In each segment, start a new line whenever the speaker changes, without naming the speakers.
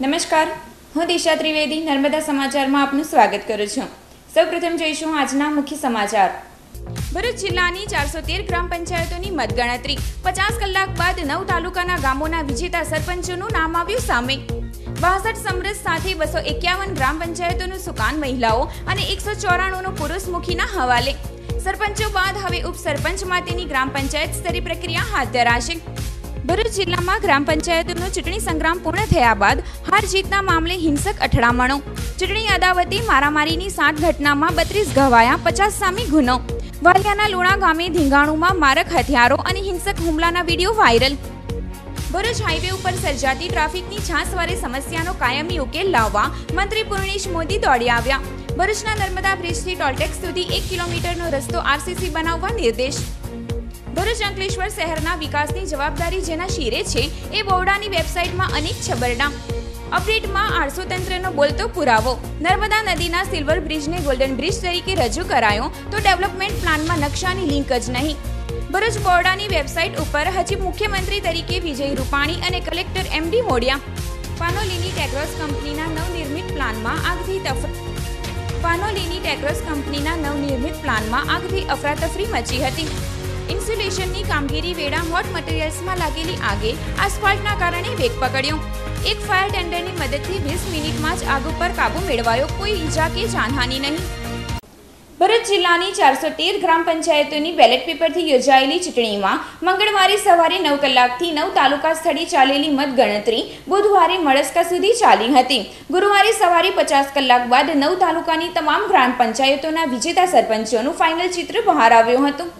નમસ્કાર. હું દિશા ત્રિવેદી, નર્મદા સમાચારમાં આપનું સ્વાગત કરું છું. સૌપ્રથમ જોઈશું આજના મુખ્ય સમાચાર. ભરૂચ જિલ્લાની ચારસો તેર ગ્રામ પંચાયતોની મતગણતરી. પચાસ કલાક બાદ નવ તાલુકાના ગામોના વિજેતા સરપંચોનું નામ આવ્યું સામે. બાસઠ સમરસ સાથે બસો એકાવન ગ્રામ પંચાયતોનું સુકાન મહિલાઓ અને એકસો ચોરાણુંનું પુરુષમુખીના હવાલે. સરપંચો બાદ હવે ઉપસરપંચ માટેની ગ્રામ પંચાયત સ્તરે પ્રક્રિયા હાથ ધરાશે. ભરૂચ જિલ્લામાં ગ્રામ પંચાયતોનો ચૂંટણી સંગ્રામ પૂર્ણ થયા બાદ હાર જીતના મામલે હિંસક અથડામણો. ચૂંટણી અદાવતી મારામારીની સાત ઘટનામાં બત્રીસ ઘવાયા, પચાસ સામી ગુનો. વાલિયાના લુણા ગામે ધીંગાણુમાં મારક હથિયારો અને હિંસક હુમલાના વીડિયો વાયરલ. ભરૂચ હાઈવે ઉપર સર્જાતી ટ્રાફિકની છાસવારે સમસ્યાનો કાયમી ઉકેલ લાવવા મંત્રી પૂર્ણેશ મોદી દોડી આવ્યા. ભરૂચના નર્મદા બ્રિજથી ટોલટેક્સ સુધી એક કિલોમીટરનો રસ્તો આરસીસી બનાવવા નિર્દેશ. ભરૂચ અંકલેશ્વર શહેરના વિકાસની જવાબદારી જેના શિરે છે એ બોર્ડાની વેબસાઇટમાં અનેક છબરડા. અપડેટમાં આળસો તંત્રનો બોલતો પુરાવો. નર્મદા નદીના સિલ્વર બ્રિજને ગોલ્ડન બ્રિજ તરીકે રજૂ કરાયો તો ડેવલપમેન્ટ પ્લાનમાં નકશાની લિંક જ નહીં. ભરૂચ બોરડાની વેબસાઇટ ઉપર હજી મુખ્યમંત્રી તરીકે વિજય રૂપાણી અને કલેક્ટર એમડી મોડિયા. પાનોલીની ટેગ્રોસ કંપનીના નવનિર્મિત પ્લાનમાં આગથી તફ પાનોલીની ટેગ્રોસ કંપનીના નવનિર્મિત પ્લાનમાં આગથી અફરાતફરી મચી હતી. ઇન્સ્યુલેશનની કામગીરી વેળા હોટ મટીરિયલ્સમાં લાગેલી આગે આસફાલ્ટના કારણે વેગ પકડ્યો. એક ફાયર ટેન્ડરની મદદથી વીસ મિનિટમાં જ આગ ઉપર કાબુ મેળવાયો. કોઈ ઈજા કે જાનહાનિ નહીં. ભરત જિલ્લાની ચારસો તેર ગ્રામ પંચાયતોની બેલેટ પેપરથી યોજાયેલી ચૂંટણીમાં મંગળવારે સવારે નવ કલાકથી નવ તાલુકા સ્થળે ચાલેલી મતગણતરી બુધવારે મળસ્કા સુધી ચાલી હતી. ગુરુવારે સવારે પચાસ કલાક બાદ નવ તાલુકાની તમામ ગ્રામ પંચાયતોના વિજેતા સરપંચોનું ફાઇનલ ચિત્ર બહાર આવ્યું હતું.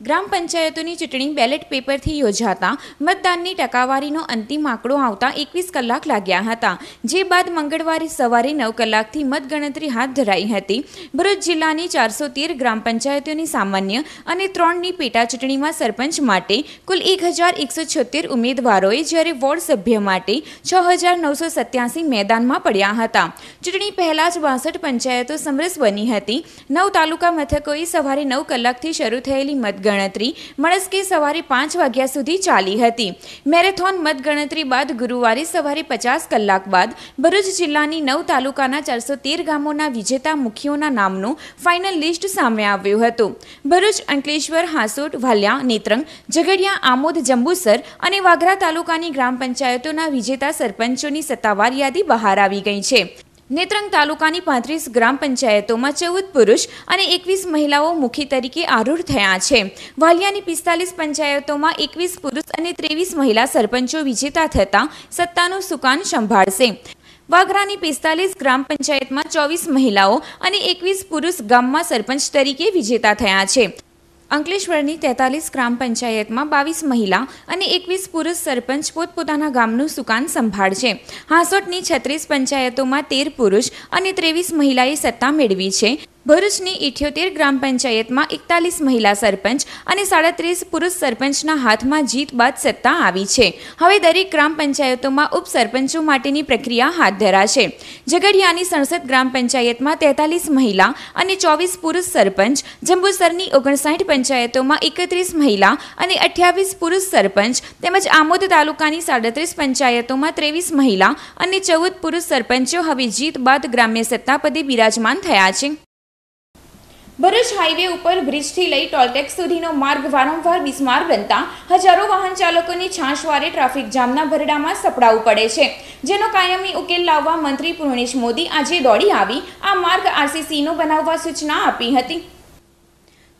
ગ્રામ પંચાયતોની ચૂંટણી બેલેટ પેપરથી યોજાતા મતદાનની ટકાવારીનો અંતિમ આંકડો આવતા એકવીસ કલાક લાગ્યા હતા. જે બાદ મંગળવારે સવારે નવ કલાકથી મતગણતરી હાથ ધરાઈ હતી. ભરૂચ જિલ્લાની ચારસો તેર ગ્રામ પંચાયતોની સામાન્ય અને ત્રણની પેટા ચૂંટણીમાં સરપંચ માટે કુલ એક હજાર એકસો છોતેર ઉમેદવારોએ જ્યારે વોર્ડ સભ્ય માટે છ હજાર નવસો સત્યાસી મેદાનમાં પડ્યા હતા. ચૂંટણી પહેલાં જ બાસઠ પંચાયતો સમરસ બની હતી. નવ તાલુકા મથકોએ સવારે નવ કલાકથી શરૂ થયેલી મતગણતરી ગણતરી મળસ્કે સવારે પાંચ વાગ્યા સુધી ચાલી હતી. મેરેથોન મતગણતરી બાદ ગુરુવારે સવારે પચાસ કલાક બાદ ભરૂચ જિલ્લાની નવ તાલુકાના ચારસો તેર ગામોના વિજેતા મુખીઓના નામનું ફાઇનલ લિસ્ટ સામે આવ્યું હતું. ભરૂચ, અંકલેશ્વર, હાંસોટ, વાલિયા, નેત્રંગ, ઝઘડિયા, આમોદ, જંબુસર અને વાગરા તાલુકાની ગ્રામ પંચાયતોના વિજેતા સરપંચોની સત્તાવાર યાદી બહાર આવી ગઈ છે. નેત્રંગ તાલુકાની પાંત્રીસ ગ્રામ પંચાયતોમાં ચૌદ પુરુષ અને એકવીસ મહિલાઓ મુખી તરીકે આરૂઢ થયા છે. વાલિયાની પિસ્તાલીસ પંચાયતોમાં એકવીસ પુરુષ અને ત્રેવીસ મહિલા સરપંચો વિજેતા થતાં સત્તાનું સુકાન સંભાળશે. વાગરાની પિસ્તાલીસ ગ્રામ પંચાયતમાં ચોવીસ મહિલાઓ અને એકવીસ પુરુષ ગામમાં સરપંચ તરીકે વિજેતા થયા છે. અંકલેશ્વરની તેતાલીસ ગ્રામ પંચાયતમાં બાવીસ મહિલા અને એકવીસ પુરુષ સરપંચ પોતપોતાના ગામનું સુકાન સંભાળશે. હાંસોટની છત્રીસ પંચાયતોમાં તેર પુરુષ અને ત્રેવીસ મહિલાએ સત્તા મેળવી છે. ભરૂચની ઇઠ્યોતેર ગ્રામ પંચાયતમાં એકતાલીસ મહિલા સરપંચ અને સાડત્રીસ પુરુષ સરપંચના હાથમાં જીત બાદ સત્તા આવી છે. હવે દરેક ગ્રામ પંચાયતોમાં ઉપસરપંચો માટેની પ્રક્રિયા હાથ ધરાશે. ઝઘડિયાની સડસઠ ગ્રામ પંચાયતમાં તેતાલીસ મહિલા અને ચોવીસ પુરુષ સરપંચ, જંબુસરની ઓગણસાઠ પંચાયતોમાં એકત્રીસ મહિલા અને અઠ્યાવીસ પુરુષ સરપંચ તેમજ આમોદ તાલુકાની સાડત્રીસ પંચાયતોમાં ત્રેવીસ મહિલા અને ચૌદ પુરુષ સરપંચો હવે જીત બાદ ગ્રામ્ય સત્તાપદે બિરાજમાન થયા છે. ભરૂચ હાઈવે ઉપર બ્રિજથી લઈ ટોલટેક્સ સુધીનો માર્ગ વારંવાર બિસ્માર બનતા હજારો વાહન ચાલકોની છાશવારે ટ્રાફિક જામના ભરડામાં સપડાવવું પડે છે. જેનો કાયમી ઉકેલ લાવવા મંત્રી પૂર્ણેશ મોદી આજે દોડી આવી. આ માર્ગ આરસીસીનો બનાવવા સૂચના આપી હતી.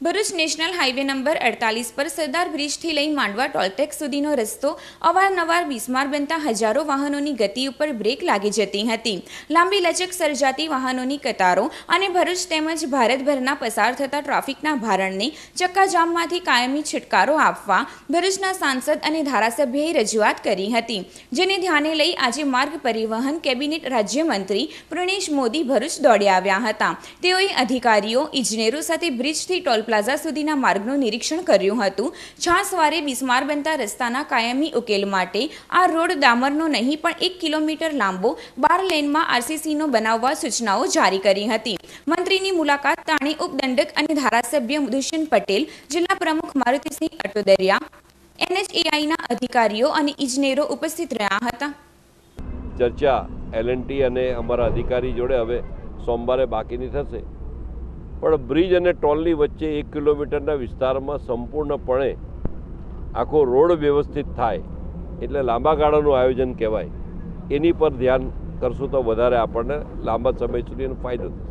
ભરૂચ નેશનલ હાઈવે નંબર અડતાલીસ પર સરદાર બ્રિજથી લઈ માંડવા ટોલટેક સુધીનો રસ્તો અવારનવાર બિસ્માર બનતા હજારો વાહનોની ગતિ ઉપર બ્રેક લાગી જતી હતી. લાંબી લચક સર્જાતી વાહનોની કતારો અને ભરૂચ તેમજ ભારતભરના પસાર થતા ટ્રાફિકના ભારણને ચક્કાજામમાંથી કાયમી છુટકારો આપવા ભરૂચના સાંસદ અને ધારાસભ્યએ રજૂઆત કરી હતી, જેને ધ્યાને લઈ આજે માર્ગ પરિવહન કેબિનેટ રાજ્યમંત્રી પ્રણેશ મોદી ભરૂચ દોડી આવ્યા હતા. તેઓએ અધિકારીઓ, ઇજનેરો સાથે બ્રિજથી ટોલ પ્લાઝા સુધીના માર્ગનું નિરીક્ષણ કર્યું હતું. છાસવારે બિસ્માર બનતા રસ્તાના કાયમી ઉકેલ માટે આ રોડ ડામરનો નહીં, પણ એક કિલોમીટર લાંબો બાર લેનમાં આરસીસીનો બનાવવા સૂચનાઓ જારી કરી હતી. મંત્રીની મુલાકાત તાણી ઉપદંડક અને ધારાસભ્ય દુષ્યંત પટેલ, જિલ્લા પ્રમુખ મારુતિસિંહ અટોદરિયા, એનએચએઆઈના અધિકારીઓ અને ઇજનેરો ઉપસ્થિત રહ્યા હતા.
ચર્ચા એલએનટી અને અમારા અધિકારી જોડે હવે સોમવારે બાકીની થશે. પણ બ્રિજ અને ટોલની વચ્ચે એક કિલોમીટરના વિસ્તારમાં સંપૂર્ણપણે આખો રોડ વ્યવસ્થિત થાય એટલે લાંબા ગાળાનું આયોજન કહેવાય. એની પર ધ્યાન કરશું તો વધારે આપણને લાંબા સમય સુધી એનો ફાયદો થશે.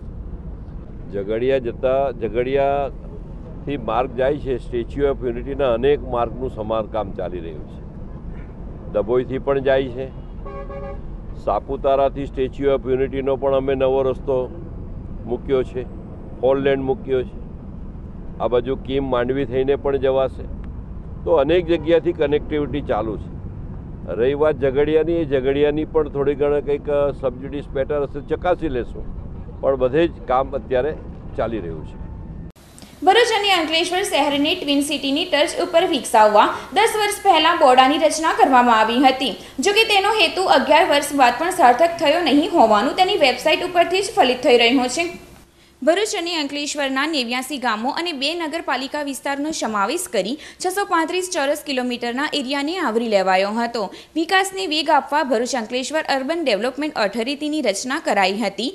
ઝઘડિયા જતાં ઝઘડિયાથી માર્ગ જાય છે, સ્ટેચ્યુ ઓફ યુનિટીના અનેક માર્ગનું સમારકામ ચાલી રહ્યું છે. ડભોઈથી પણ જાય છે. સાપુતારાથી સ્ટેચ્યુ ઓફ યુનિટીનો પણ અમે નવો રસ્તો મૂક્યો છે. હોલલેન્ડ મૂક્યો છે. આ બાજુ કીમ માંડવી થઈને પણ જવાશે. તો અનેક જગ્યાથી કનેક્ટિવિટી ચાલુ છે. રહી વાત ઝઘડિયાની, એ ઝઘડિયાની પણ થોડી ઘણા કંઈક સબજુડિસ મેટર હશે, ચકાસી લેશું. પણ બધે જ કામ અત્યારે ચાલી રહ્યું છે.
ભરૂચ અને અંકલેશ્વર શહેરને ટ્વિન સિટીની ટચ ઉપર વિકસાવવા દસ વર્ષ પહેલા બોર્ડાની રચના કરવામાં આવી હતી. જો કે તેનો હેતુ અગિયાર વર્ષ બાદ પણ સાર્થક થયો નહીં હોવાનું તેની વેબસાઇટ ઉપરથી જ ફલિત થઈ રહ્યું છે. ભરૂચ અને અંકલેશ્વરના નેવ્યાસી ગામો અને બે નગરપાલિકા વિસ્તારનો સમાવેશ કરી છસો પાંત્રીસ ચોરસ કિલોમીટરના એરિયાને આવરી લેવાયો હતો. વિકાસને વેગ આપવા ભરૂચ અંકલેશ્વર અર્બન ડેવલપમેન્ટ ઓથોરિટીની રચના કરાઈ હતી.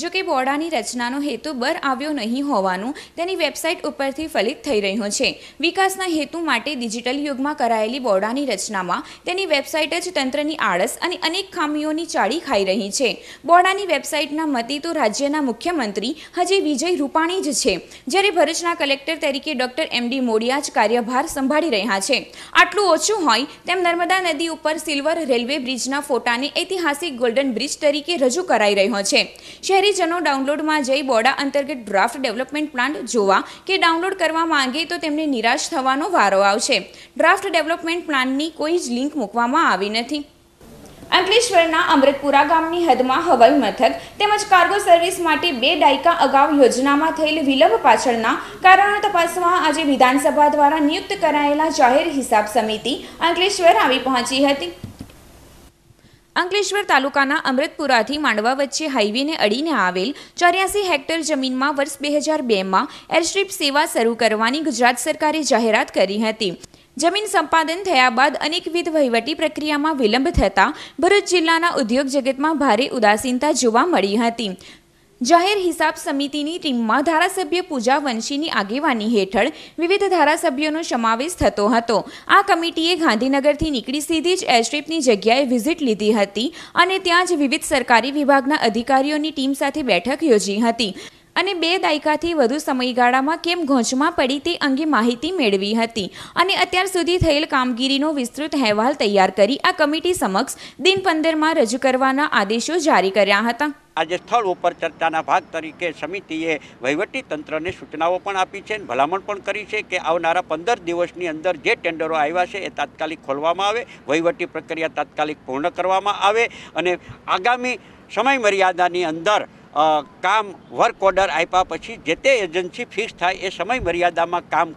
જો કે બોર્ડાની રચનાનો હેતુ બર આવ્યો નહીં હોવાનું તેની વેબસાઇટ ઉપરથી ફલિત થઈ રહ્યું છે. વિકાસના હેતુ માટે ડિજિટલ યુગમાં કરાયેલી બોર્ડાની રચનામાં તેની વેબસાઇટ જ તંત્રની આળસ અને અનેક ખામીઓની ચાળી ખાઈ રહી છે. બોર્ડાની વેબસાઇટના મતે તો રાજ્યના મુખ્યમંત્રી હજી વિજય રૂપાણી જ છે, જ્યારે ભરૂચના કલેક્ટર તરીકે ડોક્ટર એમ ડી મોડિયા જ કાર્યભાર સંભાળી રહ્યા છે. આટલું ઓછું હોય તેમ નર્મદા નદી ઉપર સિલ્વર રેલવે બ્રિજના ફોટાને ઐતિહાસિક ગોલ્ડન બ્રિજ તરીકે રજૂ કરાઈ રહ્યો છે. શહેરીજનો ડાઉનલોડમાં જઈ બોડા અંતર્ગત ડ્રાફ્ટ ડેવલપમેન્ટ પ્લાન જોવા કે ડાઉનલોડ કરવા માંગે તો તેમને નિરાશ થવાનો વારો આવશે. ડ્રાફ્ટ ડેવલપમેન્ટ પ્લાનની કોઈ જ લિંક મૂકવામાં આવી નથી. અંકલેશ્વરના અમૃતપુરા ગામની હદમાં હવાઈ મથક તેમજ કાર્ગો સર્વિસ માટે બે દાયકા અગાઉ યોજનામાં થયેલ વિલંબ પાછળના કારણો તપાસવા આજે વિધાનસભા દ્વારા નિયુક્ત કરાયેલા જાહેર હિસાબ સમિતિ અંકલેશ્વર આવી પહોંચી હતી. અંકલેશ્વર તાલુકાના અમૃતપુરાથી માંડવા વચ્ચે હાઈવેને અડીને આવેલ ચોર્યાસી હેક્ટર જમીનમાં વર્ષ બે હજાર બેમાં એરસ્ટ્રીપ સેવા શરૂ કરવાની ગુજરાત સરકારે જાહેરાત કરી હતી. જમીન સંપાદન થયા બાદ અનેકવિધ વહીવટી પ્રક્રિયામાં વિલંબ થતાં ભરૂચ જિલ્લાના ઉદ્યોગ જગતમાં ભારે ઉદાસીનતા જોવા મળી હતી. જાહેર હિસાબ સમિતિની ટીમમાં ધારાસભ્ય પૂજા વંશીની આગેવાની હેઠળ વિવિધ ધારાસભ્યોનો સમાવેશ થતો હતો. આ કમિટીએ ગાંધીનગરથી નીકળી સીધી જ એરસ્ટ્રીપની જગ્યાએ વિઝિટ લીધી હતી અને ત્યાં જ વિવિધ સરકારી વિભાગના અધિકારીઓની ટીમ સાથે બેઠક યોજી હતી અને બે દાયકાથી વધુ સમયગાળામાં કેમ ઘોંચમાં પડી તે અંગે માહિતી મેળવી હતી અને અત્યાર સુધી થયેલ કામગીરીનો વિસ્તૃત અહેવાલ તૈયાર કરી આ કમિટી સમક્ષ દિન પંદરમાં રજૂ કરવાના આદેશો જારી કર્યા હતા.
આજે સ્થળ ઉપર ચર્ચાના ભાગ તરીકે સમિતિએ તંત્રને સૂચનાઓ પણ આપી છે ભલામણ પણ કરી છે કે આવનારા પંદર દિવસની અંદર જે ટેન્ડરો આવ્યા છે એ તાત્કાલિક ખોલવામાં આવે, વહીવટી પ્રક્રિયા તાત્કાલિક પૂર્ણ કરવામાં આવે અને આગામી સમય મર્યાદાની અંદર કામ વર્ક ઓર્ડર આપ્યા પછી જે તે એજન્સી ફિક્સ થાય એ સમય મર્યાદામાં કામ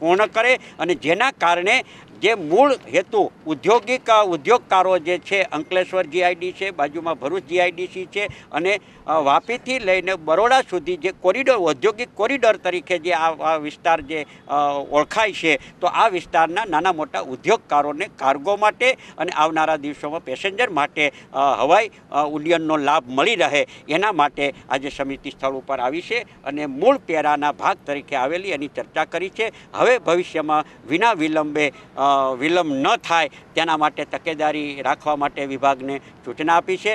પૂર્ણ કરે અને જેના કારણે જે મૂળ હેતુ ઉદ્યોગિક ઉદ્યોગકારો જે છે, અંકલેશ્વર જીઆઈડી છે, બાજુમાં ભરૂચ જીઆઈડીસી છે અને વાપીથી લઈને બરોડા સુધી જે કોરિડોર, ઔદ્યોગિક કોરિડોર તરીકે જે આ વિસ્તાર જે ઓળખાય છે, તો આ વિસ્તારના નાના મોટા ઉદ્યોગકારોને કાર્ગો માટે અને આવનારા દિવસોમાં પેસેન્જર માટે હવાઈ ઉડ્ડયનનો લાભ મળી રહે એના માટે આજે સમિતિ સ્થળ ઉપર આવી છે અને મૂળ પેરાના ભાગ તરીકે આવેલી એની ચર્ચા કરી છે. હવે ભવિષ્યમાં વિના વિલંબે વિલંબ ન થાય તેના માટે તકેદારી રાખવા માટે વિભાગને સૂચના આપી છે.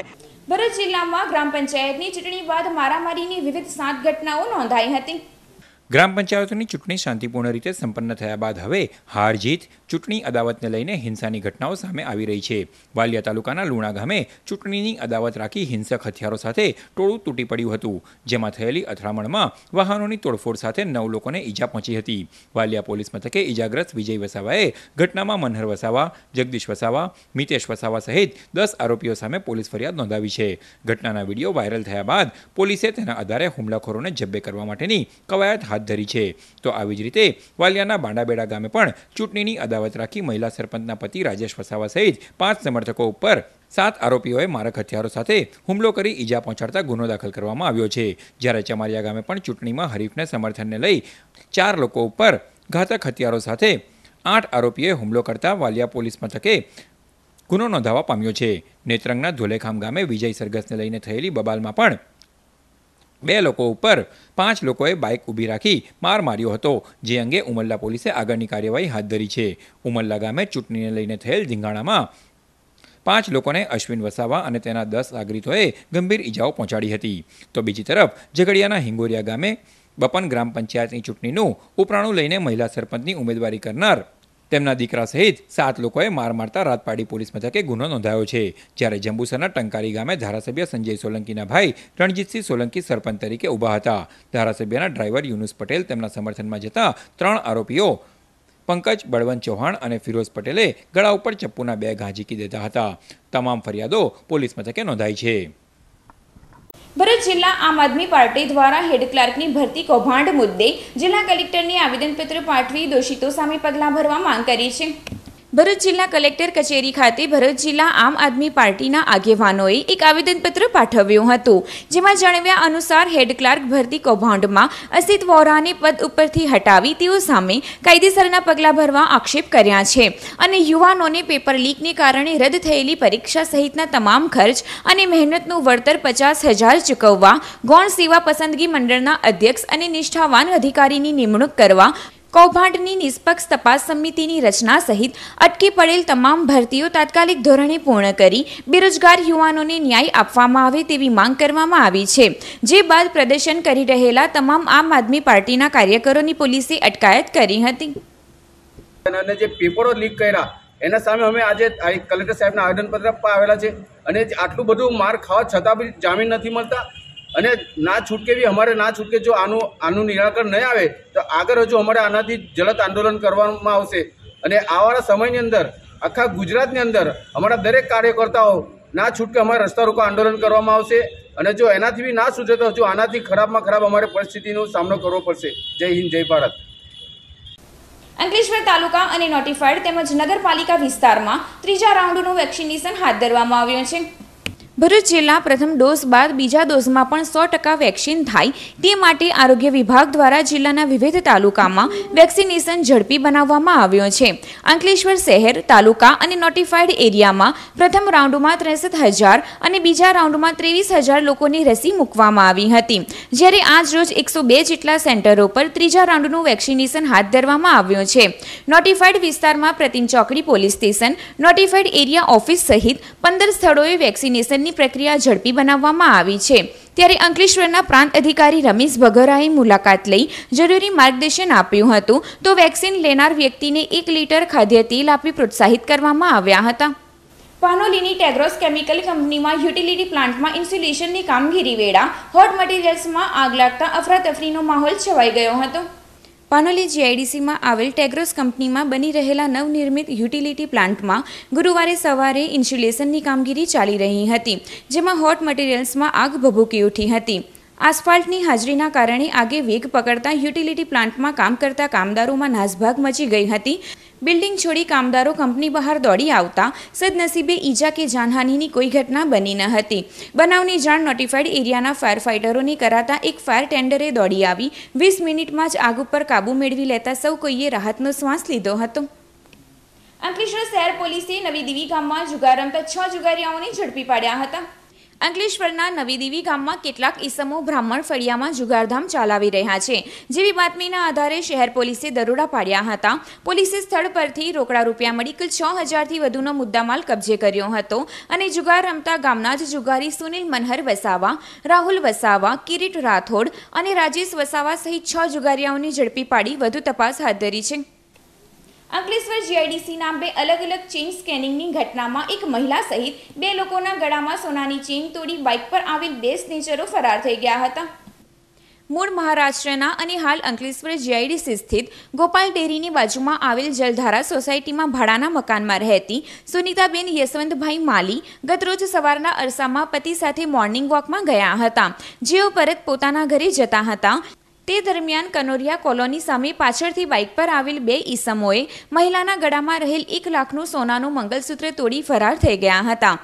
ભરૂચ જિલ્લામાં ગ્રામ પંચાયતની ચૂંટણી બાદ મારામારીની વિવિધ સાત ઘટનાઓ નોંધાઈ હતી.
ગ્રામ પંચાયતોની ચૂંટણી શાંતિપૂર્ણ રીતે સંપન્ન થયા બાદ હવે હાર જીત ચૂંટણી અદાવતને લઈને હિંસાની ઘટનાઓ સામે આવી રહી છે. વાલિયા તાલુકાના લુણા ગામે ચૂંટણીની અદાવત રાખી હિંસક હથિયારો સાથે ટોળું તૂટી પડ્યું હતું, જેમાં થયેલી અથડામણમાં વાહનોની તોડફોડ સાથે નવ લોકોને ઈજા પહોંચી હતી. વાલિયા પોલીસ મથકે ઈજાગ્રસ્ત વિજય વસાવાએ ઘટનામાં મનહર વસાવા, જગદીશ વસાવા, મિતેશ વસાવા સહિત દસ આરોપીઓ સામે પોલીસ ફરિયાદ નોંધાવી છે. ઘટનાના વીડિયો વાયરલ થયા બાદ પોલીસે તેના આધારે હુમલાખોરોને જબ્બે કરવા માટેની કવાયત હાથ ધરી છે. તો આવી જ રીતે વાલિયાના બાંડાબેડા ગામે પણ ચૂંટણીની અદાવત રાખી મહિલા સરપંચના પતિ રાજેશ વસાવા સહિત પાંચ સમર્થકો ઉપર સાત આરોપીઓએ મારક હથિયારો સાથે હુમલો કરી ઈજા પહોંચાડતા ગુનો દાખલ કરવામાં આવ્યો છે. જ્યારે ચમારિયા ગામે પણ ચૂંટણીમાં હરીફને સમર્થનને લઈ ચાર લોકો ઉપર ઘાતક હથિયારો સાથે આઠ આરોપીએ હુમલો કરતા વાલિયા પોલીસ મથકે ગુનો નોંધાવા પામ્યો છે. નેત્રંગના ધોલેખામ ગામે વિજય સરઘસને લઈને થયેલી બબાલમાં પણ બે લોકો ઉપર પાંચ લોકોએ બાઇક ઊભી રાખી માર માર્યો હતો. જે અંગે ઉમરલા પોલીસે આગળની કાર્યવાહી હાથ ધરી છે. ઉમરલા ગામે ચૂંટણીને લઈને થયેલ ધીંગાણામાં પાંચ લોકોને અશ્વિન વસાવા અને તેના દસ નાગરિકોએ ગંભીર ઈજાઓ પહોંચાડી હતી. તો બીજી તરફ ઝઘડિયાના હિંગોરિયા ગામે બપન ગ્રામ પંચાયતની ચૂંટણીનું ઉપરાણું લઈને મહિલા સરપંચની ઉમેદવારી કરનાર તેમના દીકરા સહિત સાત લોકોએ માર મારતા રાતપાડી પોલીસ મથકે ગુનો નોંધાયો છે. જ્યારે જંબુસરના ટંકારી ગામે ધારાસભ્ય સંજય સોલંકીના ભાઈ રણજીતસિંહ સોલંકી સરપંચ તરીકે ઊભા હતા. ધારાસભ્યના ડ્રાઈવર યુનુસ પટેલ તેમના સમર્થનમાં જતા ત્રણ આરોપીઓ પંકજ બળવંત ચૌહાણ અને ફિરોઝ પટેલે ગળા ઉપર ચપ્પુના બે ઘા દેતા હતા. તમામ ફરિયાદો પોલીસ મથકે નોંધાઈ છે.
ભરૂચ જિલ્લા આમ આદમી પાર્ટી દ્વારા હેડ ક્લાર્કની ભરતી કૌભાંડ મુદ્દે જિલ્લા કલેક્ટરને આવેદનપત્ર પાઠવી દોષિતો સામે પગલાં ભરવા માંગ કરી છે. ભરૂચ જિલ્લા કલેક્ટર કચેરી ખાતે ભરૂચ જિલ્લા આમ આદમી પાર્ટીના આગેવાનોએ એક આવેદનપત્ર પાઠવ્યું હતું, જેમાં જણાવ્યા અનુસાર હેડ ક્લાર્ક ભરતી કૌભાંડમાં અસિત વોરાને પદ ઉપરથી હટાવી તેઓ સામે કાયદેસરના પગલાં ભરવા આક્ષેપ કર્યા છે અને યુવાનોને પેપર લીકને કારણે રદ થયેલી પરીક્ષા સહિતના તમામ ખર્ચ અને મહેનતનું વળતર પચાસ હજાર ચૂકવવા, ગૌણ સેવા પસંદગી મંડળના અધ્યક્ષ અને નિષ્ઠાવાન અધિકારીની નિમણૂક કરવા કૌભાંડની નિષ્પક્ષ તપાસ સમિતિની રચના સહિત અટકી પડેલ તમામ ભરતીઓ તાત્કાલિક ધોરણે પૂર્ણ કરી બેરોજગાર યુવાનોને ન્યાય આપવામાં આવે તેવી માંગ કરવામાં આવી છે. જે બાદ પ્રદર્શન કરી રહેલા તમામ આમ આદમી પાર્ટીના કાર્યકરોની પોલીસે અટકાયત કરી હતી.
અને જે પેપરો લીક કર્યા, એના સામે અમે આજે કલેક્ટર સાહેબના આવેદનપત્ર આપવા આવેલા છે. અને આટલું બધું માર ખાવા છતાં બી જામીન નથી મળતા. અને ના છૂટકે બી અમારે ના છૂટકે જો આનું આનું નિરાકરણ નહીં આવે, તો આગળ હજુ અમારે આનાથી જલદ આંદોલન કરવામાં આવશે. અને આવવાના સમયની અંદર, આખા ગુજરાતની અંદર, અમારા દરેક કાર્યકર્તાઓ ના છૂટકે અમારે રસ્તા રોકો આંદોલન કરવામાં આવશે. અને જો એનાથી બી ના છૂટે તો હજુ આનાથી ખરાબમાં ખરાબ અમારે પરિસ્થિતિનો સામનો કરવો પડશે. જય હિન્દ, જય ભારત.
અંકલેશ્વર તાલુકા અને નોટિફાઈડ તેમજ નગરપાલિકા વિસ્તારમાં ત્રીજા રાઉન્ડનું વેક્સિનેશન હાથ ધરવામાં આવ્યું છે. ભરૂચ જિલ્લા પ્રથમ ડોઝ બાદ બીજા ડોઝમાં પણ સો ટકા વેક્સિન થાય તે માટે આરોગ્ય વિભાગ દ્વારા જિલ્લાના વિવિધ તાલુકામાં વેક્સિનેશન ઝડપી બનાવવામાં આવ્યો છે. અંકલેશ્વર શહેર, તાલુકા અને નોટિફાઈડ એરિયામાં પ્રથમ રાઉન્ડમાં ત્રેસઠ હજાર અને બીજા રાઉન્ડમાં ત્રેવીસ હજાર લોકોની રસી મૂકવામાં આવી હતી. જ્યારે આજ રોજ એકસો બે જેટલા સેન્ટરો પર ત્રીજા રાઉન્ડનું વેક્સિનેશન હાથ ધરવામાં આવ્યું છે. નોટિફાઈડ વિસ્તારમાં પ્રતિમ ચોકડી police station notified area office સહિત પંદર સ્થળોએ વેક્સિનેશનની પ્રક્રિયા ઝડપી બનાવવામાં આવી છે. ત્યારે અંકલેશ્વરના પ્રાંત અધિકારી રમેશ ભગરાએ મુલાકાત લઈ જરૂરી માર્ગદર્શન આપ્યું હતું. તો વેક્સિન લેનાર વ્યક્તિને એક લીટર ખાદ્ય તેલ આપી પ્રોત્સાહિત કરવામાં આવ્યા હતા. પાનોલીની ટેગ્રોસ કેમિકલ કંપનીમાં યુટિલિટી પ્લાન્ટમાં ઇન્સ્યુલેશનની કામગીરી વેળા હોટ મટીરિયલ્સમાં આગ લાગતા અફરાતફરીનો માહોલ છવાઈ ગયો હતો. પાનોલી જીઆઈડીસીમાં આવેલ ટેગ્રોસ કંપનીમાં બની રહેલા નવનિર્મિત યુટિલિટી પ્લાન્ટમાં ગુરુવારે સવારે ઇન્સ્યુલેશનની કામગીરી ચાલી રહી હતી, જેમાં હોટ મટીરિયલ્સમાં આગ ભભૂકી ઉઠી હતી. આસફાલ્ટની હાજરીના કારણે આગે વેગ પકડતા યુટિલિટી પ્લાન્ટમાં કામ કરતા કામદારોમાં નાસભાગ મચી ગઈ હતી. બિલ્ડિંગ છોડી કામદારો કંપની બહાર દોડી આવતા સદનસીબે ઈજા કે જાનહાનિની કોઈ ઘટના બની ન હતી. બનાવની જાણ નોટિફાઈડ એરિયાના ફાયર ફાઇટરોને કરાતા એક ફાયર ટેન્ડરે દોડી આવી. વીસ મિનિટમાં જ આગ ઉપર કાબૂ મેળવી લેતા સૌ કોઈએ રાહતનો શ્વાસ લીધો હતો. અંકલેશ્વર શહેર પોલીસે નવી દીવી ગામમાં જુગાર રમતા છ જુગારીયાઓને ઝડપી પાડ્યા હતા. અંકલેશ્વરના નવી દેવી ગામમાં કેટલાક ઈસમો બ્રાહ્મણ ફળિયામાં જુગારધામ ચલાવી રહ્યા છે. જેવી બાતમીના આધારે શહેર પોલીસે દરોડા પાડ્યા હતા. પોલીસે સ્થળ પરથી રોકડા રૂપિયા મળી કુલ છ હજારથી વધુનો મુદ્દામાલ કબજે કર્યો હતો અને જુગાર રમતા ગામના જ જુગારી સુનિલ મનહર વસાવા, રાહુલ વસાવા, કિરીટ રાઠોડ અને રાજેશ વસાવા સહિત છ જુગારીઓની ઝડપી પાડી વધુ તપાસ હાથ ધરી છે. અંકલેશ્વર જીઆઈડીસીના બે અલગ અલગ ચેઇન સ્કેનિંગની ઘટનામાં એક મહિલા સહિત બે લોકોના ગળામાં સોનાની ચેઇન તોડી બાઇક પર આવેલ બે સ્નેચરો ફરાર થઈ ગયા હતા. મૂળ મહારાષ્ટ્રના અને હાલ અંકલેશ્વર જીઆઈડીસી સ્થિત ગોપાલ ડેરીની બાજુમાં આવેલ જલધારા સોસાયટીમાં ભાડાના મકાનમાં રહેતી સુનિતાબેન યશવંતભાઈ માલી ગતરોજ સવારના અરસામાં પતિ સાથે મોર્નિંગ વોકમાં ગયા હતા. જેઓ પરત પોતાના ઘરે જતા હતા. તે દરમિયાન કનોરિયા કોલોની સામે પાછળથી બાઇક પર આવેલ બે ઈસમોએ મહિલાના ગળામાં રહેલ એક લાખનું સોનાનું મંગલસૂત્ર તોડી ફરાર થઈ ગયા હતા.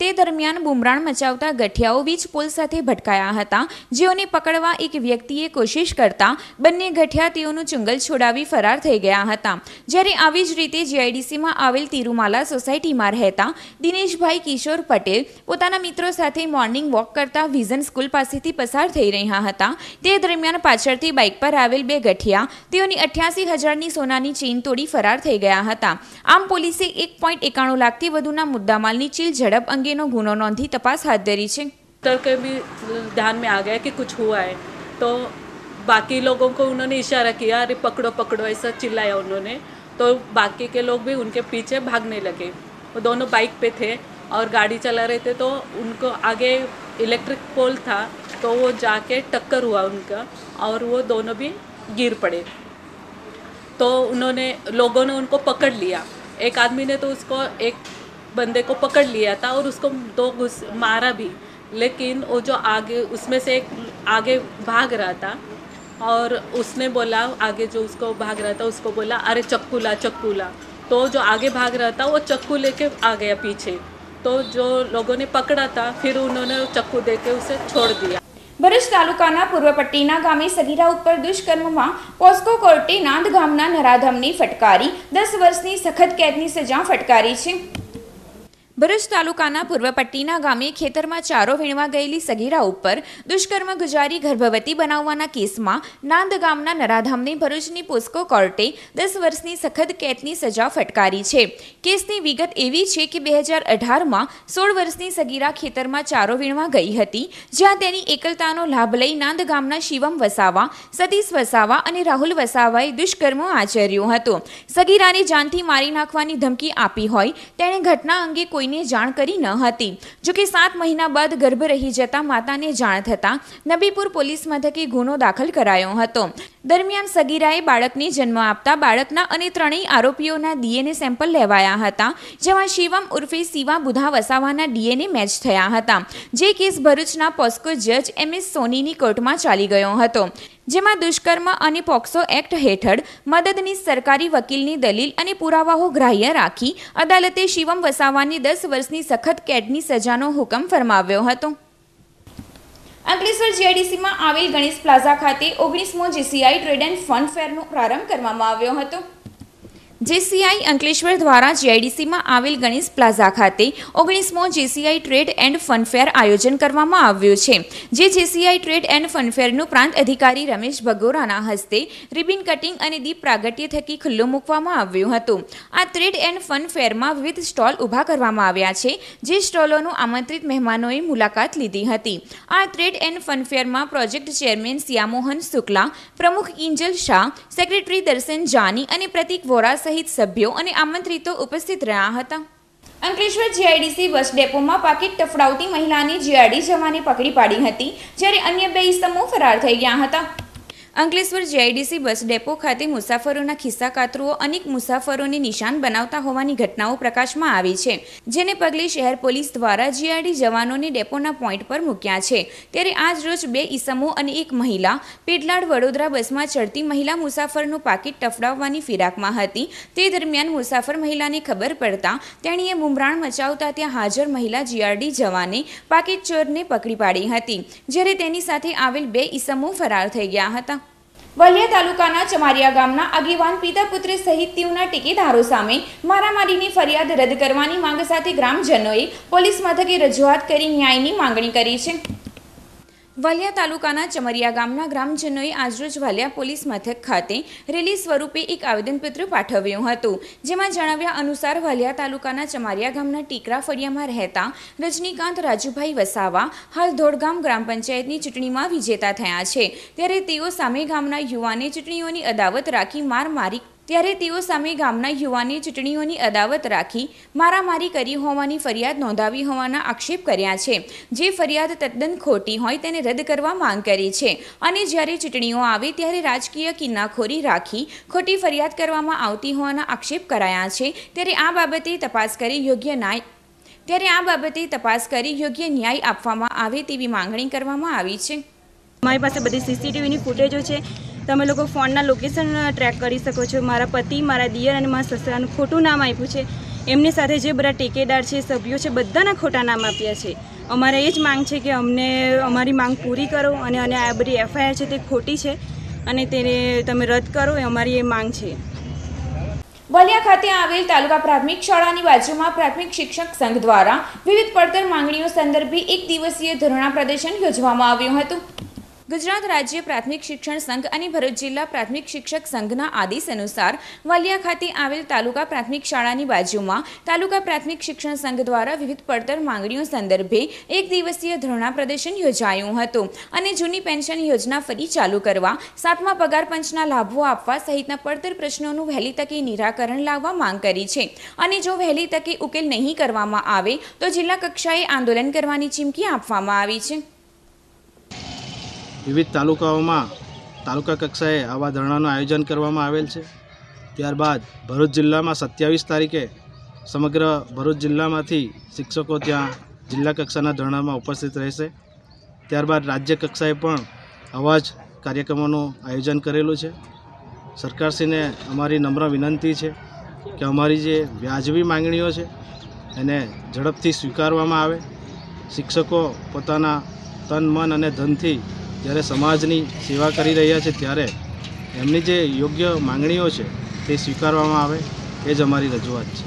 તે દરમિયાન બુમરાણ મચાવતા ગઠિયાઓ વીજ પોલ સાથે ભટકાયા હતા. જેઓને પકડવા એક વ્યક્તિએ કોશિશ કરતા બંને ગઠિયા તેઓનું ચુંગલ છોડાવી ફરાર થઈ ગયા હતા. જ્યારે આવી જ રીતે જીઆઈડીસીમાં આવેલ તિરુમાલા સોસાયટીમાં રહેતા દિનેશભાઈ કિશોર પટેલ પોતાના મિત્રો સાથે મોર્નિંગ વોક કરતા વિઝન સ્કૂલ પાસેથી પસાર થઈ રહ્યા હતા. તે દરમિયાન પાછળથી બાઇક પર આવેલ બે ગઠિયા તેઓની અઠ્યાસી હજારની સોનાની ચેઇન તોડી ફરાર થઈ ગયા હતા. આમ પોલીસે એક પોઈન્ટ એકાણું લાખથી વધુના મુદ્દામાલની ચીલ ઝડપ અંગેનો ગુનો નોંધી તપાસ હાથ ધરી છે
डॉक्टर के भी ध्यान में आ गया कि कुछ हुआ है तो बाकी लोगों को उन्होंने इशारा किया अरे पकड़ो पकड़ो ऐसा चिल्लाया उन्होंने तो बाकी के लोग भी उनके पीछे भागने लगे वो दोनों बाइक पे थे और गाड़ी चला रहे थे तो उनको आगे इलेक्ट्रिक पोल था तो वो जाके टक्कर हुआ उनका और वो दोनों भी गिर पड़े तो उन्होंने लोगों ने उनको पकड़ लिया एक आदमी ने तो उसको एक बंदे को पकड़ लिया था और उसको दो घुस मारा भी लेकिन वो जो आगे उसमें से एक आगे भाग रहा था और उसने बोला आगे जो उसको भाग रहा था उसको बोला अरे चक्कू ला चक्कू ला तो जो आगे भाग रहा था वो चक्कू लेके आ गया पीछे तो जो लोगों ने पकड़ा था फिर उन्होंने वो चक्कू दे के उसे छोड़ दिया
ભરૂચ તાલુકાના પૂર્વ પટ્ટીના ગામે સગીરા ઉપર દુષ્કર્મમાં પોસ્કો કોર્ટે નાંદ ગામના નરાધમને ફટકારી દસ વર્ષની સખત કેદની સજા ફટકારી છે ભરૂચ તાલુકાના પૂર્વ પટ્ટીના ગામે ખેતરમાં ચારો વીણવા ગયેલી સગીરા ઉપર દુષ્કર્મ ગુજારી ગર્ભવતી બનાવવાના કેસમાં નાંદ ગામના નરાધામને ભરૂચની પોસ્કો કોર્ટે દસ વર્ષની સખત કેદની સજા ફટકારી છે. કેસની વિગત એવી છે કે બે હજાર અઢારમાં સોળ વર્ષની સગીરા ખેતરમાં ચારો વીણવા ગઈ હતી, જ્યાં તેની એકલતાનો લાભ લઈ નાંદ ગામના શિવમ વસાવા, સતીશ વસાવા અને રાહુલ વસાવાએ દુષ્કર્મ આચર્યો હતો. સગીરાને જાનથી મારી નાખવાની ધમકી આપી હોય, તેણે ઘટના અંગે કોઈને જાણ કરી ન હતી. જોકે સાત મહિના બાદ ગર્ભ રહી જતા માતાને જાણ થતાં નબીપુર પોલીસ મથકે ગુનો દાખલ કરાયો હતો. દરમિયાન સગીરાએ બાળકને જન્મ આપતા બાળકના અને ત્રણેય આરોપીઓના ડીએનએ સેમ્પલ લેવાયા હતા, જેમાં શિવમ ઉર્ફે શિવા બુધા વસાવાના ડીએનએ મેચ થયા હતા. જે કેસ ભરૂચના પોસ્કો જજ એમ એસ સોનીની કોર્ટમાં ચાલી ગયો હતો. જેમાં દુષ્કર્મ અને પોક્સો એક્ટ હેઠળ મદદની સરકારી વકીલની દલીલ અને પુરાવાઓ ગ્રાહ્ય રાખી અદાલતે શિવમ વસાવાની દસ વર્ષની સખત કેદની સજાનો હુકમ ફરમાવ્યો હતો. અંકલેશ્વર જીઆઈડીસીમાં આવેલ ગણેશ પ્લાઝા ખાતે ઓગણીસમો જીસીઆઈ ટ્રેડ એન્ડ ફંડ ફેરનો પ્રારંભ કરવામાં આવ્યો હતો. જેસીઆઈ અંકલેશ્વર દ્વારા જીઆઈડીસીમાં આવેલ ગણેશ પ્લાઝા ખાતે ઓગણીસમો જેસીઆઈ ટ્રેડ એન્ડ ફનફેર આયોજન કરવામાં આવ્યું છે. જે જેસીઆઈ ટ્રેડ એન્ડ ફનફેરનું પ્રાંત અધિકારી રમેશ ભગોરાના હસ્તે રિબિન કટિંગ અને દીપ પ્રાગટ્ય થકી ખુલ્લું મૂકવામાં આવ્યું હતું. આ ટ્રેડ એન્ડ ફન ફેરમાં વિવિધ સ્ટોલ ઊભા કરવામાં આવ્યા છે, જે સ્ટોલોનું આમંત્રિત મહેમાનોએ મુલાકાત લીધી હતી. આ ટ્રેડ એન્ડ ફનફેરમાં પ્રોજેક્ટ ચેરમેન સિયામોહન શુક્લા, પ્રમુખ ઇંજલ શાહ, સેક્રેટરી દર્શન જાની અને પ્રતિક વોરા સહિત સભ્યો અને આમંત્રિતો ઉપસ્થિત રહ્યા હતા. અંકલેશ્વર જીઆઈડીસી બસ ડેપોમાં પાકીટ તફડાવતી મહિલાની જીઆઈડી જવાને પકડી પાડી હતી, જ્યારે અન્ય બે ઇસમો ફરાર થઈ ગયા હતા. અંકલેશ્વર જીઆઈડીસી બસ ડેપો ખાતે મુસાફરોના ખિસ્સા કાતરુઓ અનેક મુસાફરોને નિશાન બનાવતા હોવાની ઘટનાઓ પ્રકાશમાં આવી છે, જેને પગલે શહેર પોલીસ દ્વારા જીઆરડી જવાનોને ડેપોના પોઈન્ટ પર મૂક્યા છે. ત્યારે આજ રોજ બે ઈસમો અને એક મહિલા પેટલાડ વડોદરા બસમાં ચડતી મહિલા મુસાફરનું પાકીટ ટફડાવવાની ફિરાકમાં હતી. તે દરમિયાન મુસાફર મહિલાને ખબર પડતા તેણીએ બુમરાણ મચાવતા ત્યાં હાજર મહિલા જીઆરડી જવાને પાકીટ ચોરને પકડી પાડી હતી, જ્યારે તેની સાથે આવેલ બે ઈસમો ફરાર થઈ ગયા હતા. વલિયા તાલુકાના ચમારિયા ગામના આગેવાન પિતા પુત્ર સહિત તેઓના ટેકેદારો સામે મારામારીની ફરિયાદ રદ કરવાની માંગ સાથે ગ્રામજનોએ પોલીસ મથકે રજૂઆત કરી ન્યાયની માંગણી કરી છે. વાલિયા તાલુકાના ચમરિયા ગામના ગ્રામજનોએ આજરોજ વાલિયા પોલીસ મથક ખાતે રેલી સ્વરૂપે એક આવેદનપત્ર પાઠવ્યું હતું, જેમાં જણાવ્યા અનુસાર વાલિયા તાલુકાના ચમારિયા ગામના ટીકરા ફળિયામાં રહેતા રજનીકાંત રાજુભાઈ વસાવા હાલ ધોળગામ ગ્રામ પંચાયતની ચૂંટણીમાં વિજેતા થયા છે. ત્યારે તેઓ સામે ગામના યુવાને ચૂંટણીઓની અદાવત રાખી માર મારી ત્યારે તેઓ સામે ગામના યુવાને ચૂંટણીઓની અદાવત રાખી મારામારી કરી હોવાની ફરિયાદ નોંધાવી હોવાના આક્ષેપ કર્યા છે. જે ફરિયાદ તદ્દન ખોટી હોય તેને રદ કરવા માંગ કરી છે. અને જ્યારે ચૂંટણીઓ આવે ત્યારે રાજકીય કિન્નાખોરી રાખી ખોટી ફરિયાદ કરવામાં આવતી હોવાના આક્ષેપ કરાયા છે. ત્યારે આ બાબતે તપાસ કરી યોગ્ય ન્યાય ત્યારે આ બાબતે તપાસ કરી યોગ્ય ન્યાય આપવામાં આવે તેવી માંગણી કરવામાં આવી છે.
મારી પાસે બધી સીસીટીવીની ફૂટેજો છે. તમે લોકો ફોનના લોકેશન ટ્રેક કરી શકો છો. મારા પતિ, મારા દિયર અને મારા સસરાનું ખોટું નામ આપ્યું છે. એમની સાથે જે બધા ટેકેદાર છે, સભ્યો છે, બધાના ખોટા નામ આપ્યા છે. અમારે એ જ માંગ છે કે અમને, અમારી માંગ પૂરી કરો અને અને આ બધી એફઆઈઆર છે તે ખોટી છે અને તેને તમે રદ કરો એ અમારી એ માંગ છે.
બલિયા ખાતે આવેલ તાલુકા પ્રાથમિક શાળાની બાજુમાં પ્રાથમિક શિક્ષક સંઘ દ્વારા વિવિધ પડતર માંગણીઓ સંદર્ભે એક દિવસીય ધરણા પ્રદર્શન યોજવામાં આવ્યું હતું. ગુજરાત રાજ્ય પ્રાથમિક શિક્ષણ સંઘ અને ભરૂચ જિલ્લા પ્રાથમિક શિક્ષક સંઘના આદેશ અનુસાર વાલિયા ખાતે આવેલ તાલુકા પ્રાથમિક શાળાની બાજુમાં તાલુકા પ્રાથમિક શિક્ષણ સંઘ દ્વારા વિવિધ પડતર માંગણીઓ સંદર્ભે એક દિવસીય ધરણા પ્રદર્શન યોજાયું હતું અને જૂની પેન્શન યોજના ફરી ચાલુ કરવા, સાતમા પગાર પંચના લાભો આપવા સહિતના પડતર પ્રશ્નોનું વહેલી તકે નિરાકરણ લાવવા માંગ કરી છે. અને જો વહેલી તકે ઉકેલ નહીં કરવામાં આવે, તો જિલ્લા કક્ષાએ આંદોલન કરવાની ચીમકી આપવામાં આવી છે.
વિવિધ તાલુકાઓમાં તાલુકા કક્ષાએ આવા ધરણાનું આયોજન કરવામાં આવેલ છે. ત્યારબાદ ભરૂચ જિલ્લામાં સત્યાવીસ તારીખે સમગ્ર ભરૂચ જિલ્લામાંથી શિક્ષકો ત્યાં જિલ્લા કક્ષાના ધરણામાં ઉપસ્થિત રહેશે. ત્યારબાદ રાજ્ય કક્ષાએ પણ આવા જ કાર્યક્રમોનું આયોજન કરેલું છે. સરકારશ્રીને અમારી નમ્ર વિનંતી છે કે અમારી જે વ્યાજબી માંગણીઓ છે એને ઝડપથી સ્વીકારવામાં આવે. શિક્ષકો પોતાના તન, મન અને ધનથી જ્યારે સમાજની સેવા કરી રહ્યા છે ત્યારે એમની જે યોગ્ય માંગણીઓ છે તે સ્વીકારવામાં આવે, એ જ અમારી રજૂઆત છે.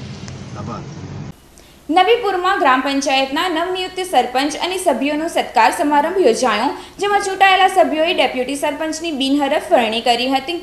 આભાર.
નવીપુરમાં ગ્રામ પંચાયતના નવનિયુક્ત સરપંચ અને સભ્યોનો સત્કાર સમારંભ યોજાયો, જેમાં ચૂંટાયેલા સભ્યોએ ડેપ્યુટી સરપંચની બિનહરફ વરણી કરી હતી.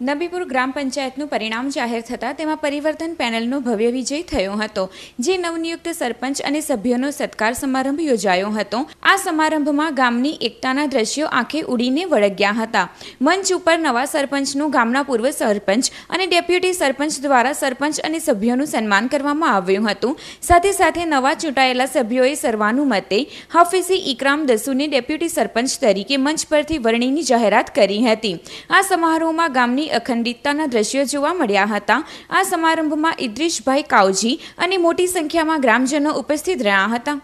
નબીપુર ગ્રામ પંચાયતનું પરિણામ જાહેર થતાં તેમાં પરિવર્તન પેનલનો ભવ્ય વિજય થયો હતો, જે નવનિયુક્ત સરપંચ અને સભ્યોનો સત્કાર સમારંભ યોજાયો હતો. આ સમારંભમાં ગામની એકતાના દ્રશ્યો આંખે ઉડીને વળગ્યા હતા. મંચ ઉપર નવા સરપંચનું ગામના પૂર્વ સરપંચ અને ડેપ્યુટી સરપંચ દ્વારા સરપંચ અને સભ્યોનું સન્માન કરવામાં આવ્યું હતું. સાથે સાથે નવા ચૂંટાયેલા સભ્યોએ સર્વાનુમતે હાફિઝી ઇકરામ દસુને ડેપ્યુટી સરપંચ તરીકે મંચ પરથી વરણીની જાહેરાત કરી હતી. આ સમારોહમાં ગામની અખંડિતતાના દ્રશ્યો જોવા મળ્યા હતા. આ સમારંભમાં ઇદ્રીશભાઈ કાવજી અને મોટી સંખ્યામાં ગ્રામજનો ઉપસ્થિત રહ્યા હતા.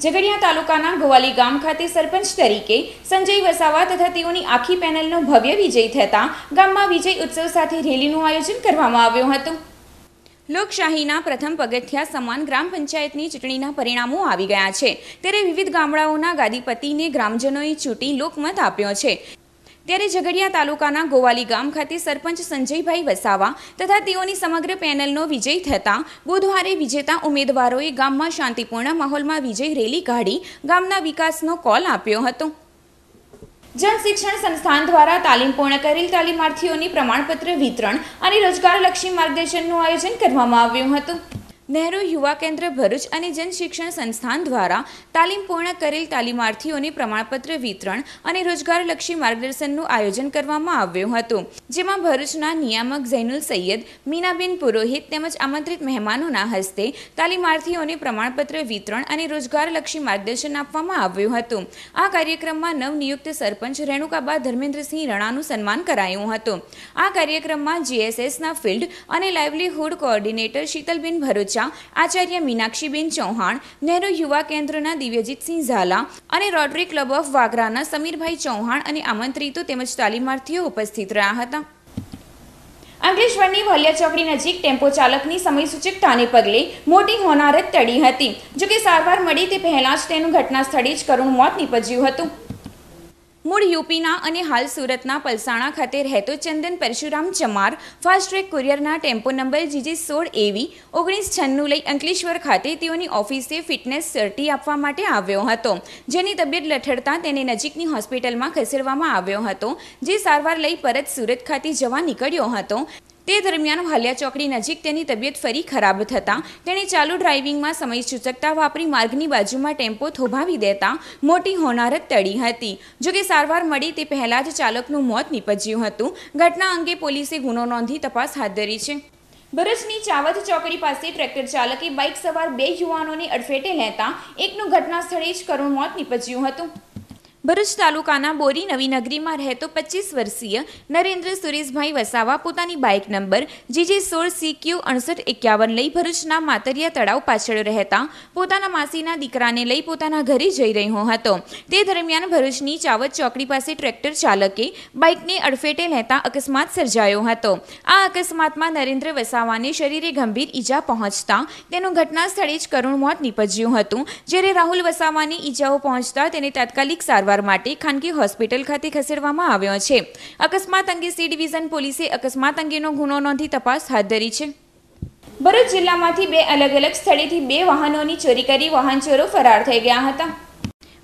ઝઘડિયા તાલુકાના ગોવાલી ગામ ખાતે સરપંચ તરીકે સંજય વસાવા તથા તેઓની આખી પેનલનો ભવ્ય વિજય થતા ગામમાં વિજય ઉત્સવ સાથે રેલીનું આયોજન કરવામાં આવ્યું હતું. લોકશાહીના પ્રથમ પગથિયા સમાન ગ્રામ પંચાયતની ચૂંટણીના પરિણામો આવી ગયા છે. ત્યારે વિવિધ ગામડાઓના ગાદીપતિને ગ્રામજનોએ ચૂંટી લોકમત આપ્યો છે. ત્યારે ઝઘડિયા તાલુકાના ગોવાલી ગામ ખાતે સરપંચ સંજયભાઈ વસાવા તથા તેઓની સમગ્ર પેનલનો વિજય થતાં બુધવારે વિજેતા ઉમેદવારોએ ગામમાં શાંતિપૂર્ણ માહોલમાં વિજય રેલી કાઢી ગામના વિકાસનો કોલ આપ્યો હતો. જન શિક્ષણ સંસ્થાન દ્વારા તાલીમ પૂર્ણ કરેલ તાલીમાર્થીઓની પ્રમાણપત્ર વિતરણ અને રોજગારલક્ષી માર્ગદર્શનનું આયોજન કરવામાં આવ્યું હતું. નહેરુ યુવા કેન્દ્ર ભરૂચ અને જન શિક્ષણ સંસ્થાન દ્વારા તાલીમ પૂર્ણ કરેલ તાલીમાર્થીઓને પ્રમાણપત્ર વિતરણ અને રોજગારલક્ષી માર્ગદર્શનનું આયોજન કરવામાં આવ્યું હતું. જેમાં ભરૂચના નિયામક ઝૈનુલ સૈયદ, મીનાબેન પુરોહિત તેમજ આમંત્રિત મહેમાનોના હસ્તે તાલીમાર્થીઓને પ્રમાણપત્ર વિતરણ અને રોજગારલક્ષી માર્ગદર્શન આપવામાં આવ્યું હતું. આ કાર્યક્રમમાં નવનિયુક્ત સરપંચ રેણુકાબા ધર્મેન્દ્રસિંહ રણાનું સન્માન કરાયું હતું. આ કાર્યક્રમમાં જીએસએસના ફિલ્ડ અને લાઇવલીહુડ કોઓર્ડિનેટર શીતલબેન ભરૂચ આચાર્ય મીનાક્ષીબેન ચૌહાણ, નહેરુ યુવા કેન્દ્રના દિવ્યજીતસિંહ ઝાલા અને રોટરી ક્લબ ઓફ વાગરાના સમીરભાઈ ચૌહાણ અને આમંત્રિતો તેમજ તાલીમાર્થીઓ ઉપસ્થિત રહ્યા હતા. અંકલેશ્વરની વલિયા ચોકડી નજીક ટેમ્પો ચાલકની સમયસૂચકતાને પગલે મોટી હોનારત ટળી હતી. જોકે સારવાર મળી તે પહેલાં જ તેનું ઘટના સ્થળે જ કરુણ મોત નીપજ્યું હતું. મૂળ યુપીના અને હાલ સુરતના પલસાણા ખાતે રહેતો ચંદન પરશુરામ ચમાર, ફાસ્ટ ટ્રેક કુરિયરના ટેમ્પો નંબર જીજી સોળ એવી ઓગણીસ છન્નું લઈ અંકલેશ્વર ખાતે તેઓની ઓફિસે ફિટનેસ સર્ટી આપવા માટે આવ્યો હતો. જેની તબિયત લથડતા તેને નજીકની હોસ્પિટલમાં ખસેડવામાં આવ્યો હતો, જે સારવાર લઈ પરત સુરત ખાતે જવા નીકળ્યો હતો. તે દરમિયાન હાલિયા ચોકડી નજીક તેની તબિયત ફરી ખરાબ થતાં તેણે ચાલુ ડ્રાઇવિંગમાં સમય સૂચકતા વાપરી માર્ગની બાજુમાં ટેમ્પો થોભાવી દેતા મોટી હોનારત ટળી હતી. જોકે સારવાર મળી તે પહેલાં જ ચાલકનું મોત નીપજ્યું હતું. ઘટના અંગે પોલીસે ગુનો નોંધી તપાસ હાથ ધરી છે. ભરૂચની ચાવત ચોકડી પાસે ટ્રેક્ટર ચાલકે બાઇક સવાર બે યુવાનોને અડફેટે લેતા એકનું ઘટના સ્થળે જ કરુણ મોત નીપજ્યું હતું. ભરૂચ તાલુકાના બોરી નવી નગરીમાં રહેતો પચીસ વર્ષીય નરેન્દ્ર સુરેશભાઈ વસાવા પોતાની બાઇક નંબર જીજે સોળ સી ક્યુ અડસઠ એકાવન લઈ ભરૂચના માતરિયા તળાવ પાછળ રહેતા પોતાના માસીના દીકરાને લઈ પોતાના ઘરે જઈ રહ્યો હતો. તે દરમિયાન ભરૂચની ચાવત ચોકડી પાસે ટ્રેક્ટર ચાલકે બાઇકને અડફેટે લેતા અકસ્માત સર્જાયો હતો. આ અકસ્માતમાં નરેન્દ્ર વસાવાને શરીરે ગંભીર ઈજા પહોંચતા તેનું ઘટના સ્થળે જ કરુણ મોત નીપજ્યું હતું. જ્યારે રાહુલ વસાવાની ઈજાઓ પહોંચતા તેને તાત્કાલિક સારવાર માટે ખાનગી હોસ્પિટલ ખાતે ખસેડવામાં આવ્યો છે. અકસ્માત અંગે સી ડિવિઝન પોલીસે અકસ્માત અંગેનો ગુનો નોંધી તપાસ હાથ ધરી છે. ભરૂચ જિલ્લામાંથી બે અલગ અલગ સ્થળેથી બે વાહનોની ચોરી કરી વાહન ચોરો ફરાર થઈ ગયા હતા.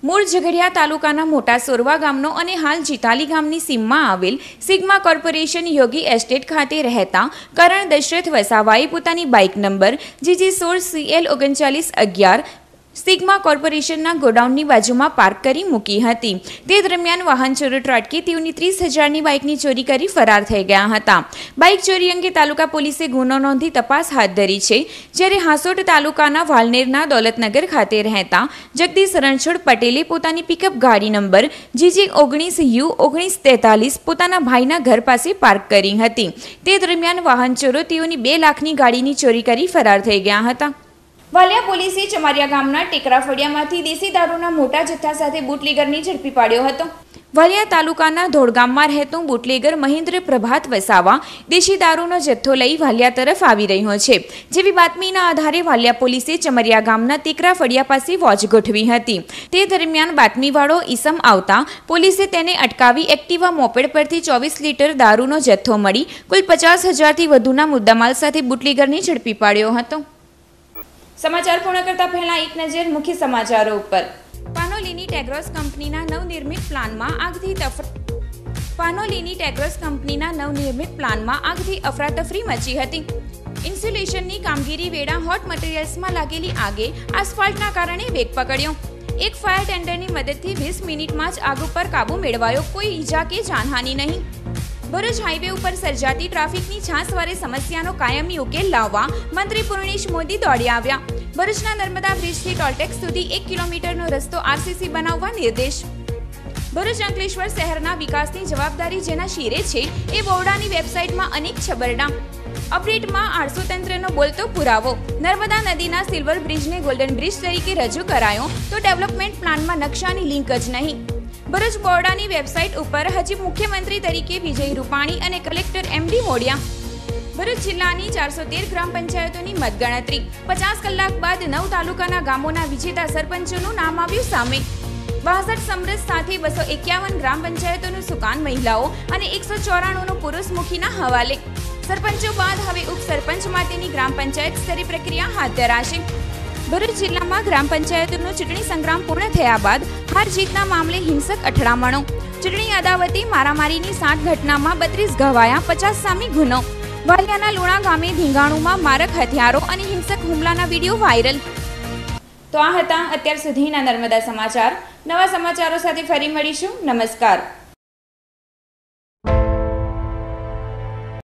મૂળ ઝઘડિયા તાલુકાના મોટા સોરવા ગામનો અને હાલ જીતાલી ગામની સીમમાં આવેલ સિગ્મા કોર્પોરેશન યોગી એસ્ટેટ ખાતે રહેતા કરણ દશરથ વસાવાએ પોતાની બાઇક નંબર જીજી સોળ સીએલ ઓગણચાલીસ અગિયાર સિગ્મા કોર્પોરેશનના ગોડાઉનની બાજુમાં પાર્ક કરી મૂકી હતી. તે દરમિયાન વાહન ચોરો ત્રાટકી તેઓની ત્રીસ હજારની બાઇકની ચોરી કરી ફરાર થઈ ગયા હતા. બાઇક ચોરી અંગે તાલુકા પોલીસે ગુનો નોંધી તપાસ હાથ ધરી છે. જ્યારે હાંસોટ તાલુકાના વાલનેરના દોલતનગર ખાતે રહેતા જગદીશ રણછોડ પટેલે પોતાની પિકઅપ ગાડી નંબર જીજી ઓગણીસ યુ ઓગણીસ તેતાલીસ પોતાના ભાઈના ઘર પાસે પાર્ક કરી હતી. તે દરમિયાન વાહન ચોરો તેઓની બે લાખની ગાડીની ચોરી કરી ફરાર થઈ ગયા હતા. વાલિયા પોલીસે ચમારિયા ગામના ટેકરા ફળિયામાંથી દેશી દારૂના મોટા જથ્થા સાથે બુટલીગરની ઝડપી પાડ્યો હતો. વાલિયા તાલુકાના ધોળગામમાં રહેતો બુટલેગર મહેન્દ્ર પ્રભાત વસાવા દેશી દારૂનો જથ્થો લઈ વાલિયા તરફ આવી રહ્યો છે. જેવી બાતમીના આધારે વાલિયા પોલીસે ચમરિયા ગામના ટેકરા ફળિયા પાસે વોચ ગોઠવી હતી. તે દરમિયાન બાતમીવાળો ઈસમ આવતા પોલીસે તેને અટકાવી એક્ટિવા મોપેડ પરથી ચોવીસ લીટર દારૂનો જથ્થો મળી કુલ પચાસ હજારથી વધુના મુદ્દામાલ સાથે બુટલેગરને ઝડપી પાડ્યો હતો. સમાચાર પૂર્ણ કરતા પહેલા એક નજર મુખ્ય સમાચારો ઉપર. પાનોલીની ટેગ્રોસ કંપનીના નવનિર્મિત પ્લાનમાં આગથી તફ પાનોલીની ટેગ્રોસ કંપનીના નવનિર્મિત પ્લાનમાં આગથી અફરાતફરી મચી હતી. ઇન્સ્યુલેશનની કામગીરી વેળા હોટ મટીરિયલ્સમાં લાગેલી આગે આસફાલ્ટના કારણે વેગ પકડ્યો. એક ફાયર ટેન્ડરની મદદથી વીસ મિનિટમાં જ આગ ઉપર કાબુ મેળવાયો. કોઈ ઈજા કે જાનહાનિ નહીં. ભરૂચ હાઈવે ઉપર સર્જાતી ટ્રાફિકની છાસવારે સમસ્યાનો કાયમી ઉકેલ લાવવા મંત્રી પૂર્ણેશ મોદી દોડી આવ્યા. ભરૂચના નર્મદા બ્રિજથી ટોલટેક્સ સુધી એક કિલોમીટરનો રસ્તો આરસીસી બનાવવા નિર્દેશ. ભરૂચ અંકલેશ્વર શહેરના વિકાસની જવાબદારી જેના શિરે છે એ બોવડાની વેબસાઇટમાં અનેક છબરડા. અપડેટમાં આળસુ તંત્રનો બોલતો પુરાવો. નર્મદા નદીના સિલ્વર બ્રિજને ગોલ્ડન બ્રિજ તરીકે રજૂ કરાયો તો ડેવલપમેન્ટ પ્લાનમાં નકશાની લિંક જ નહીં. ભરૂચ બોર્ડાની વેબસાઇટ ઉપર હજી મુખ્યમંત્રી તરીકે વિજય રૂપાણી અને કલેક્ટર એમડી મોડિયા. ભરૂચ જિલ્લાની ચારસો તેર ગ્રામ પંચાયતોની મતગણતરી. પચાસ કલાક બાદ નવ તાલુકાના ગામોના વિજેતા સરપંચોનું નામ આવ્યું સામે. બાસઠ સમરસ સાથે બસો એકાવન ગ્રામ પંચાયતોનું સુકાન મહિલાઓ અને એકસો ચોરાણુંનું પુરુષમુખીના હવાલે. સરપંચો બાદ હવે ઉપસરપંચ માટેની ગ્રામ પંચાયત સ્તરે પ્રક્રિયા હાથ ધરાશે. ભરૂચ જિલ્લામાં ગ્રામ પંચાયતોનો ચૂંટણી સંગ્રામ પૂર્ણ થયા બાદ હાર જીતના મામલે હિંસક અથડામણો. ચૂંટણી અદાવતી મારામારીની સાત ઘટનામાં બત્રીસ ઘવાયા, પચાસ સામી ગુનો. વાલિયાના લુણા ગામે ધીંગાણુમાં મારક હથિયારો અને હિંસક હુમલાના વીડિયો વાયરલ. તો આ હતા અત્યાર સુધીના નર્મદા સમાચાર. નવા સમાચારો સાથે ફરી મળીશું. નમસ્કાર.